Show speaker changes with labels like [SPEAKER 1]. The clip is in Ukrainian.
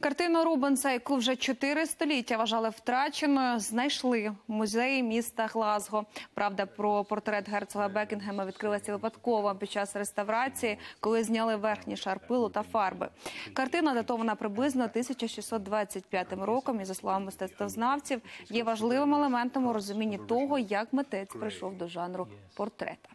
[SPEAKER 1] Картину Рубенса, яку вже чотири століття вважали втраченою, знайшли в музеї міста Глазго. Правда, про портрет герцога Бекінгема відкрилася випадково під час реставрації, коли зняли верхній шар пилу та фарби. Картина датована приблизно 1625 роком і, за словами мистецтвознавців, є важливим елементом у розумінні того, як митець прийшов до жанру портрета.